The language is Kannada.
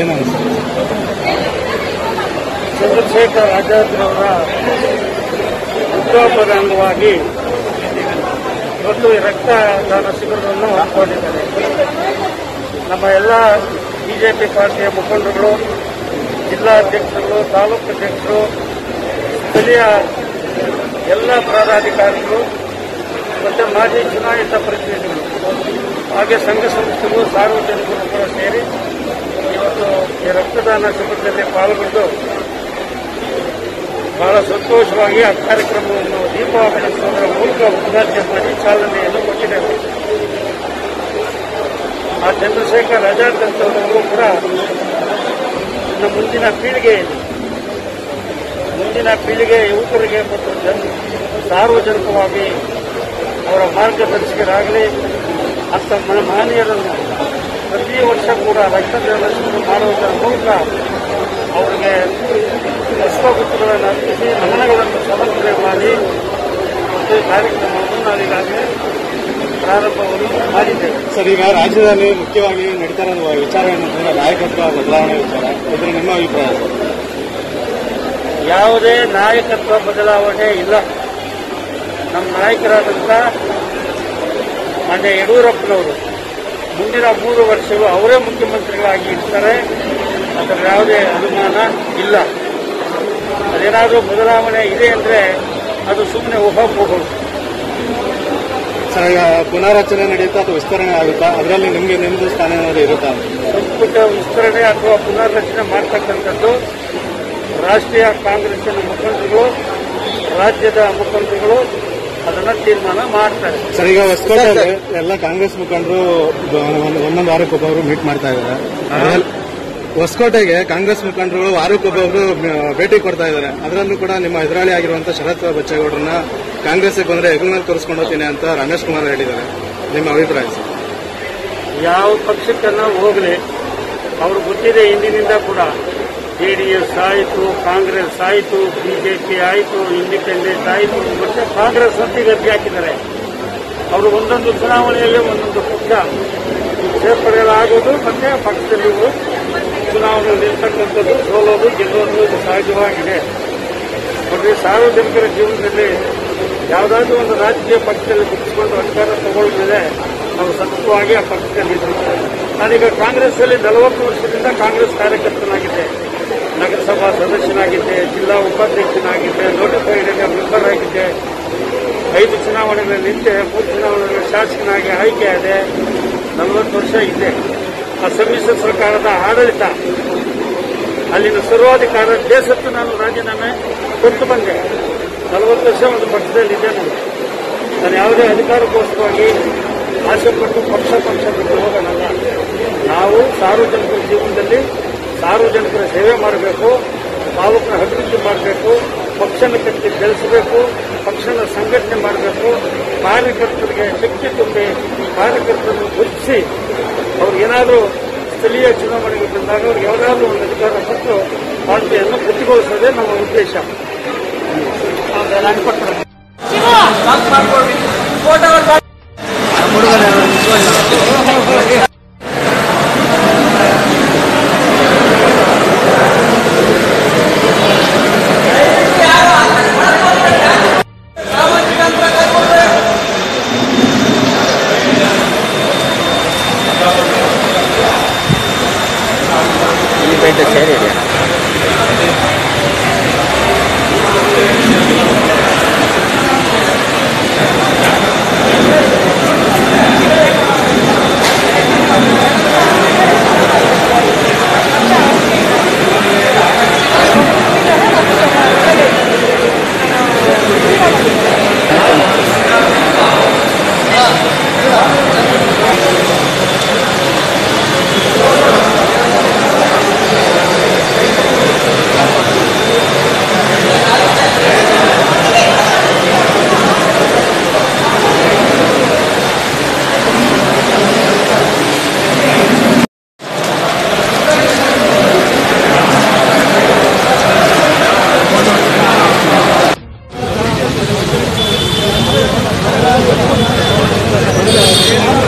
ಏನು ಚಂದ್ರಶೇಖರ್ ಆಜಾದ್ರವರ ಹುಟ್ಟುಹಬ್ಬದ ಅಂಗವಾಗಿ ಇವತ್ತು ರಕ್ತದಾನ ಶಿಬಿರವನ್ನು ಹಮ್ಮಿಕೊಂಡಿದ್ದಾರೆ. ನಮ್ಮ ಎಲ್ಲ ಬಿಜೆಪಿ ಪಾರ್ಟಿಯ ಮುಖಂಡರುಗಳು ಜಿಲ್ಲಾಧ್ಯಕ್ಷರು, ತಾಲೂಕು ಅಧ್ಯಕ್ಷರು, ಸ್ಥಳೀಯ ಎಲ್ಲ ಪದಾಧಿಕಾರಿಗಳು, ಮತ್ತು ಮಾಜಿ ಚುನಾಯಿತ ಪ್ರತಿನಿಧಿಗಳು. ಹಾಗೆ ಸಂಘ ಸಂಸ್ಥೆಗಳು ಸಾರ್ವಜನಿಕರು ಕೂಡ ಸೇರಿ ಇವತ್ತು ಈ ರಕ್ತದಾನ ಶಿಬಿರದಲ್ಲಿ ಪಾಲ್ಗೊಂಡು ಬಹಳ ಸಂತೋಷವಾಗಿ ಆ ಕಾರ್ಯಕ್ರಮವನ್ನು ದೀಪಾವಳಿ ಬೆಳೆಸುವುದರ ಮೂಲಕ ಉದ್ಘಾಟನೆ ಮಾಡಿ ಚಾಲನೆಯನ್ನು ಕೊಟ್ಟಿದ್ದೇವೆ. ಆ ಚಂದ್ರಶೇಖರ್ ಅಂತವರು ಕೂಡ ಇನ್ನು ಮುಂದಿನ ಪೀಳಿಗೆಯಲ್ಲಿ ಮುಂದಿನ ಪೀಳಿಗೆ ಯುವಕರಿಗೆ ಮತ್ತು ಜನ ಸಾರ್ವಜನಿಕವಾಗಿ ಅವರ ಮಾರ್ಗದರ್ಶಕರಾಗಲಿ ಅಂತ ಮಹನೀಯರನ್ನು ಪ್ರತಿ ವರ್ಷ ಕೂಡ ರಕ್ತದಾನ ಮಾಡುವುದರ ಮೂಲಕ ಅವರಿಗೆ ಪುಷ್ಪಗುಚ್ಛಗಳನ್ನು ಅರ್ಪಿಸಿ ನಮನಗಳನ್ನು ಸಮರ್ಪಣೆ ಮಾಡಿ ಮತ್ತು ಕಾರ್ಯಕ್ರಮವನ್ನು ನಾವೀಗಾಗಲೇ ಪ್ರಾರಂಭವನ್ನು ಮಾಡಿದ್ದೇವೆ. ಸರ್ ಈಗ ರಾಜ್ಯದಲ್ಲಿ ಮುಖ್ಯವಾಗಿ ನಡೀತಾ ಇರುವ ವಿಚಾರ ಏನಂತಂದ್ರೆ ನಾಯಕತ್ವ ಬದಲಾವಣೆ ವಿಚಾರ. ಇದ್ರ ನಿಮ್ಮ ಅಭಿಪ್ರಾಯ? ಯಾವುದೇ ನಾಯಕತ್ವ ಬದಲಾವಣೆ ಇಲ್ಲ. ನಮ್ಮ ನಾಯಕರಾದಂಥ ಮಾನ್ಯ ಯಡಿಯೂರಪ್ಪನವರು ಮುಂದಿನ ಮೂರು ವರ್ಷಗಳು ಅವರೇ ಮುಖ್ಯಮಂತ್ರಿಗಳಾಗಿ ಇರ್ತಾರೆ. ಅದರ ಯಾವುದೇ ಅನುಮಾನ ಇಲ್ಲ. ಅದೇನಾದರೂ ಬದಲಾವಣೆ ಇದೆ ಅಂದರೆ ಅದು ಸುಮ್ಮನೆ ಈಗ ಪುನಾರಚನೆ ನಡೆಯುತ್ತಾ ಅಥವಾ ವಿಸ್ತರಣೆ ಆಗುತ್ತಾ? ಅದರಲ್ಲಿ ನಿಮಗೆ ನಿಮ್ಮದು ಸ್ಥಾನ ಏನಾದ್ರು ಇರುತ್ತಾ? ಸಂಪುಟ ವಿಸ್ತರಣೆ ಅಥವಾ ಪುನರ್ರಚನೆ ಮಾಡ್ತಕ್ಕಂಥದ್ದು ರಾಷ್ಟ್ರೀಯ ಕಾಂಗ್ರೆಸ್ಸಿನ ಮುಖಂಡರುಗಳು ರಾಜ್ಯದ ಮುಖಂಡರುಗಳು ಅದನ್ನ ತೀರ್ಮಾನ ಮಾಡ್ತಾರೆ. ಸರ್ ಈಗ ಹೊಸಕೋಟೆ ಎಲ್ಲ ಕಾಂಗ್ರೆಸ್ ಮುಖಂಡರು ಒಂದೊಂದು ವಾರಕ್ಕೊಬ್ಬರು ಮೀಟ್ ಮಾಡ್ತಾ ಇದ್ದಾರೆ. ಹೊಸಕೋಟೆಗೆ ಕಾಂಗ್ರೆಸ್ ಮುಖಂಡರುಗಳು ವಾರಕ್ಕೊಬ್ಬರು ಭೇಟಿ ಕೊಡ್ತಾ ಇದ್ದಾರೆ. ಅದರಲ್ಲೂ ಕೂಡ ನಿಮ್ಮ ಎದುರಾಳಿ ಆಗಿರುವಂತಹ ಶರತ್ ಬಚ್ಚೇಗೌಡರನ್ನ ಕಾಂಗ್ರೆಸ್ಗೆ ಬಂದ್ರೆ ಹೆಗಲ್ನಲ್ಲಿ ತೋರಿಸ್ಕೊಂಡು ಹೋಗ್ತೀನಿ ಅಂತ ರಮೇಶ್ ಕುಮಾರ್ ಹೇಳಿದ್ದಾರೆ. ನಿಮ್ಮ ಅಭಿಪ್ರಾಯ ಸರ್? ಯಾವ ಪಕ್ಷಕ್ಕನ್ನ ಹೋಗಲಿ. ಅವ್ರು ಗೊತ್ತಿದೆ ಹಿಂದಿನಿಂದ ಕೂಡ. ಜೆಡಿಎಸ್ ಆಯಿತು, ಕಾಂಗ್ರೆಸ್ ಆಯಿತು, ಬಿಜೆಪಿ ಆಯಿತು ಇಂಡಿಪೆಂಡೆಂಟ್ ಆಯಿತು, ಮತ್ತೆ ಕಾಂಗ್ರೆಸ್ ಅರ್ಜಿ ಹಾಕಿದ್ದಾರೆ. ಅವರು ಒಂದೊಂದು ಚುನಾವಣೆಯಲ್ಲಿ ಒಂದೊಂದು ಪಕ್ಷ ಸೇರ್ಪಡೆಗಳಾಗೋದು ಮತ್ತೆ ಪಕ್ಷದಲ್ಲಿ ಚುನಾವಣೆಯಲ್ಲಿ ಇರ್ತಕ್ಕಂಥದ್ದು ಸೋಲೋದು, ಗೆಲ್ಲೋದು ಸಹಜವಾಗಿದೆ. ಮತ್ತೆ ಸಾರ್ವಜನಿಕರ ಜೀವನದಲ್ಲಿ ಯಾವುದಾದ್ರೂ ಒಂದು ರಾಜಕೀಯ ಪಕ್ಷದಲ್ಲಿ ಗುರುತಿಸಿಕೊಂಡು ಅಧಿಕಾರ ತಗೊಳ್ಳಿದೆ ನಾವು ಸತತವಾಗಿ ಆ ಪಕ್ಷದಲ್ಲಿ ನಾನೀಗ ಕಾಂಗ್ರೆಸ್ನಲ್ಲಿ ನಲವತ್ತು ವರ್ಷದಿಂದ ಕಾಂಗ್ರೆಸ್ ಕಾರ್ಯಕರ್ತನಾಗಿದ್ದೆ. ನಗರಸಭಾ ಸದಸ್ಯನಾಗಿದ್ದೆ, ಜಿಲ್ಲಾ ಉಪಾಧ್ಯಕ್ಷನಾಗಿದ್ದೆ ನೋಟಿಫೈಡ್ ಮೆಂಬರ್ ಆಗಿದ್ದೆ. ಐದು ಚುನಾವಣೆಗಳಲ್ಲಿ ನಿಂತೆ, ಮೂರು ಚುನಾವಣೆಗಳ ಶಾಸಕನಾಗಿ ಆಯ್ಕೆಯಾದೆ ನಲವತ್ತು ವರ್ಷ ಇದ್ದೆ ಆ ಸಮ್ಮಿಶ್ರ ಸರ್ಕಾರದ ಆಡಳಿತ. ಅಲ್ಲಿನ ಸರ್ವಾಧಿಕಾರ ದೇಶಕ್ಕೆ ನಾನು ರಾಜೀನಾಮೆ ಕೊಟ್ಟು ಬಂದೆ. ನಲವತ್ತು ವರ್ಷ ಒಂದು ಪಕ್ಷದಲ್ಲಿದ್ದೆ ನಾನು. ನಾನು ಯಾವುದೇ ಅಧಿಕಾರಕ್ಕೋಸ್ಕರವಾಗಿ ಆಸೆ ಪಟ್ಟು ಪಕ್ಷ ಪಕ್ಷ ಬಿಟ್ಟು ಹೋಗೋಣಲ್ಲ ನಾವು ಸಾರ್ವಜನಿಕರ ಜೀವನದಲ್ಲಿ ಸಾರ್ವಜನಿಕರ ಸೇವೆ ಮಾಡಬೇಕು, ತಾಲೂಕಿನ ಅಭಿವೃದ್ಧಿ ಮಾಡಬೇಕು, ಪಕ್ಷನ ಕಟ್ಟಿ ಬೆಳೆಸಬೇಕು ಪಕ್ಷನ ಸಂಘಟನೆ ಮಾಡಬೇಕು, ಕಾರ್ಯಕರ್ತರಿಗೆ ಶಕ್ತಿ ತುಂಬಿ ಕಾರ್ಯಕರ್ತರನ್ನು ಗುರುತಿಸಿ ಅವ್ರಿಗೇನಾದರೂ ಸ್ಥಳೀಯ ಚುನಾವಣೆಗೆ ಬಂದಾಗ ಅವ್ರಿಗೆ ಯಾವುದಾದ್ರೂ ಒಂದು ಅಧಿಕಾರ ಕೊಟ್ಟು ಪಾರ್ಟಿಯನ್ನು ನಮ್ಮ ಉದ್ದೇಶ. Thank you.